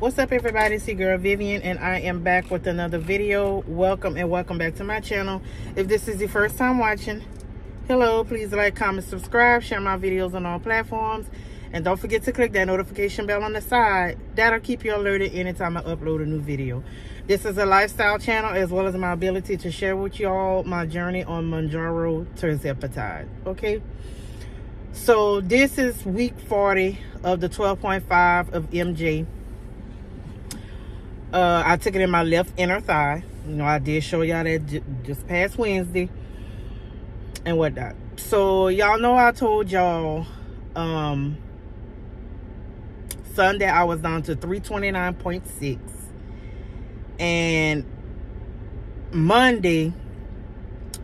what's up everybody? It's your girl vivian and i am back with another video. Welcome and welcome back to my channel. If this is your first time watching hello. Please like comment subscribe share my videos on all platforms. And don't forget to click that notification bell on the side. That'll keep you alerted anytime i upload a new video. This is a lifestyle channel as well as my ability to share with y'all my journey on Mounjaro tirzepatide okay? So this is week 40 of the 12.5 of mj uh, I took it in my left inner thigh. You know, I did show y'all that just past Wednesday and whatnot. So y'all know I told y'all um, Sunday I was down to 329.6 and Monday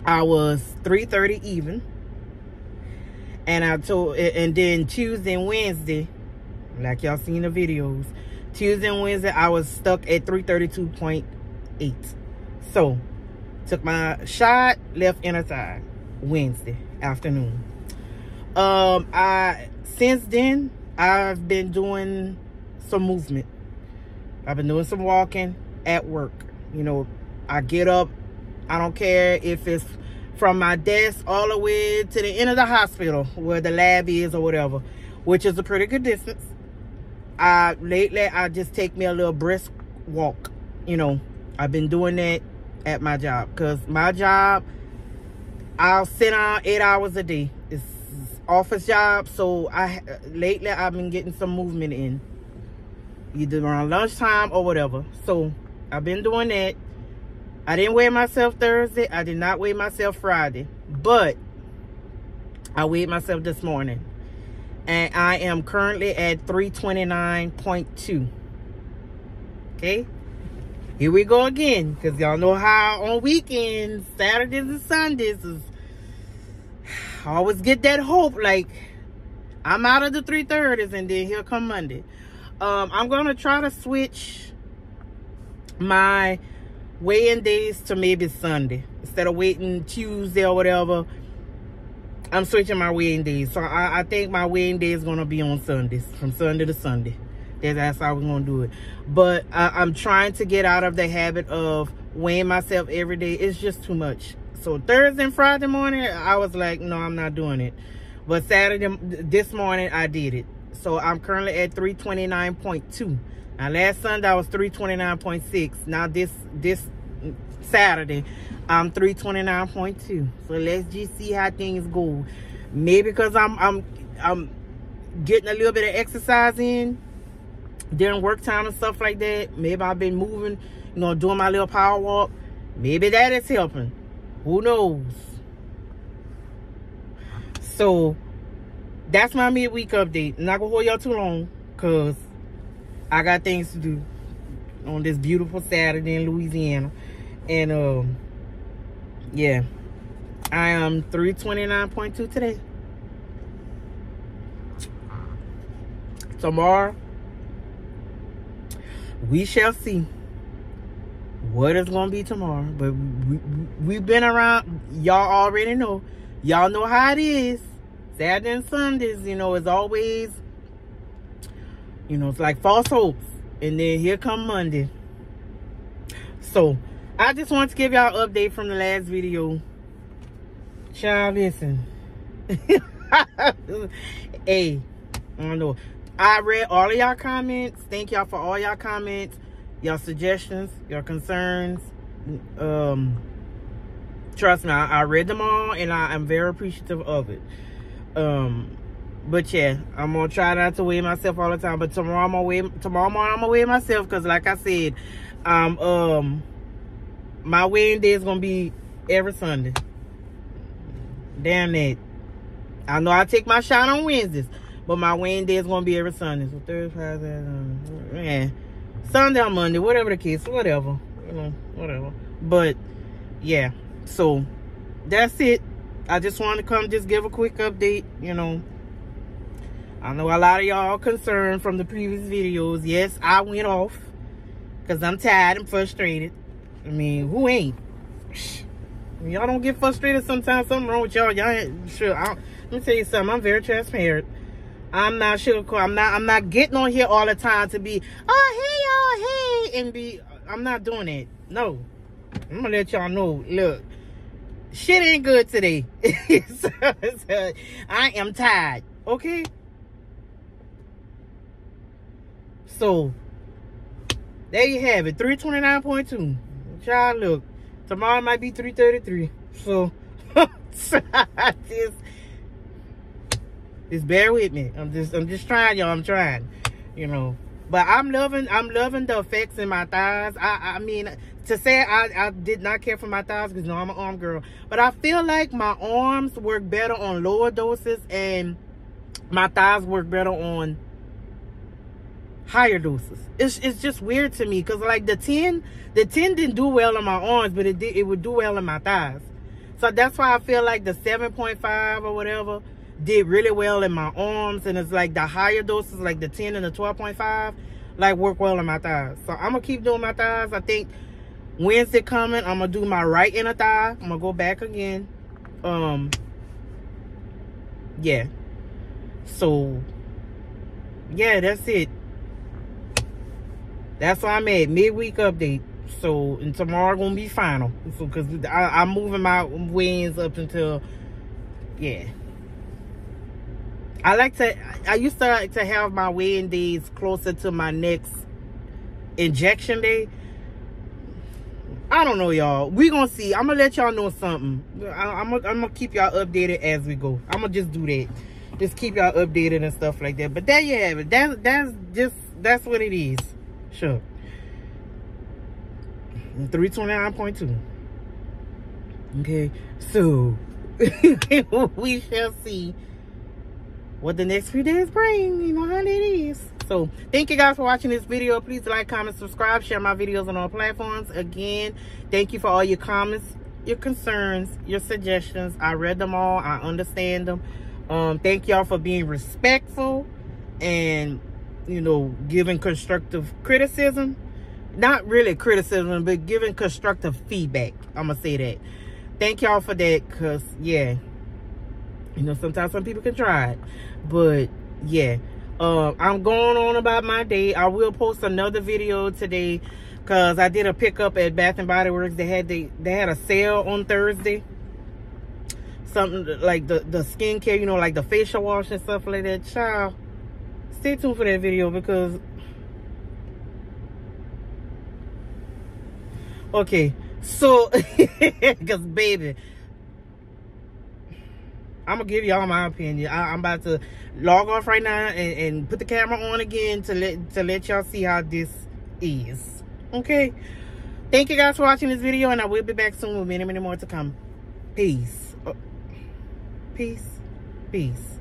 I was 330 even and I told and then Tuesday and Wednesday like y'all seen the videos Tuesday and Wednesday, I was stuck at 332.8. So, took my shot, left inner thigh, Wednesday afternoon. Um, I since then I've been doing some movement. I've been doing some walking at work. You know, I get up. I don't care if it's from my desk all the way to the end of the hospital where the lab is or whatever, which is a pretty good distance. I lately I just take me a little brisk walk. You know, I've been doing that at my job because my job I'll sit on eight hours a day. It's office job, so I lately I've been getting some movement in, either around lunchtime or whatever. So I've been doing that. I didn't weigh myself Thursday. I did not weigh myself Friday, but I weighed myself this morning and I am currently at 329.2 okay? Here we go again because y'all know how on weekends Saturdays and Sundays is I always get that hope like I'm out of the 330s and then here come Monday. Um, I'm gonna try to switch my weigh-in days to maybe Sunday instead of waiting Tuesday or whatever I'm switching my wedding days. So I, I think my wedding day is going to be on Sundays, from Sunday to Sunday. That's, that's how we're going to do it. But I, I'm trying to get out of the habit of weighing myself every day. It's just too much. So Thursday and Friday morning, I was like, no, I'm not doing it. But Saturday, this morning, I did it. So I'm currently at 329.2. Now last Sunday, I was 329.6. Now this this Saturday, I'm 329.2. So let's just see how things go. Maybe because I'm I'm I'm getting a little bit of exercise in during work time and stuff like that. Maybe I've been moving, you know, doing my little power walk. Maybe that is helping. Who knows? So that's my midweek update. I'm not gonna hold y'all too long because I got things to do on this beautiful Saturday in Louisiana. And um yeah. I am 329.2 today. Tomorrow we shall see what going to be tomorrow. But we, we, have been around. Y'all already know. Y'all know how it is. Saturday and Sundays, you know, it's always, you know, it's like false hopes. And then here come Monday. So, I just want to give y'all an update from the last video. Child, listen. hey, I don't know. I read all of y'all comments. Thank y'all for all y'all comments, y'all suggestions, your concerns. Um, trust me, I, I read them all, and I, am very appreciative of it. Um, but yeah, I'm gonna try not to weigh myself all the time. But tomorrow I'm gonna weigh tomorrow morning I'm gonna weigh myself because, like I said, um, um my wedding day is gonna be every Sunday. Damn it. I know I take my shot on Wednesdays, but my wedding day is gonna be every Sunday. So Thursday, Friday, man, Sunday or Monday, whatever the case, whatever, you know, whatever. But yeah, so that's it. I just want to come just give a quick update, you know. I know a lot of y'all concerned from the previous videos. Yes, I went off because I'm tired and frustrated. I mean, who ain't? Y'all don't get frustrated sometimes. Something wrong with y'all. Y'all ain't sure. I, let me tell you something. I'm very transparent. I'm not sugarcoat. I'm not. I'm not getting on here all the time to be. Oh, hey y'all, hey, and be, I'm not doing it. No. I'm gonna let y'all know, look, shit ain't good today. so, so, I am tired, okay? So, there you have it, 329.2. Y'all look, tomorrow might be 333. So, just, just bear with me. I'm just, I'm just trying, y'all. I'm trying, you know. But I'm loving, I'm loving the effects in my thighs. I, I mean, to say I, I did not care for my thighs because know I'm an arm girl. But I feel like my arms work better on lower doses and my thighs work better on higher doses. It's, it's just weird to me because like the 10, the 10 didn't do well in my arms, but it did, it would do well in my thighs. So that's why I feel like the 7.5 or whatever did really well in my arms. And it's like the higher doses, like the 10 and the 12.5, like work well in my thighs. So I'm to keep doing my thighs. I think Wednesday coming, I'm to do my right inner thigh. I'm to go back again. Um, yeah. So, yeah, that's it. That's why I'm at midweek update. So, and tomorrow gonna be final. So, cause I, I'm moving my wins up until, yeah. I like to, I used to like to have my weighing days closer to my next injection day. I don't know, y'all. We gonna see. I'm gonna let y'all know something. I, am I'm gonna keep y'all updated as we go. I'm gonna just do that. Just keep y'all updated and stuff like that. But there you have it. That's that's just that's what it is. Sure. 329.2. Okay, so we shall see what the next few days bring. You know how it is. So thank you guys for watching this video. Please like, comment, subscribe, share my videos on all platforms. Again, thank you for all your comments, your concerns, your suggestions. I read them all. I understand them. Um, thank y'all for being respectful and, you know, giving constructive criticism not really criticism, but giving constructive feedback. I'm going to say that. Thank y'all for that because, yeah, you know, sometimes some people can try it. But, yeah, uh, I'm going on about my day. I will post another video today because I did a pickup at Bath and Body Works. They had the, they had a sale on Thursday. Something like the, the skincare, you know, like the facial wash and stuff like that. Child, stay tuned for that video because Okay, so, because baby, I'm gonna give y'all my opinion. I, am about to log off right now and, and, put the camera on again to let to let y'all see how this is. Okay. Thank you guys for watching this video, and I will be back soon with many, many more to come. Peace. Oh, peace. Peace.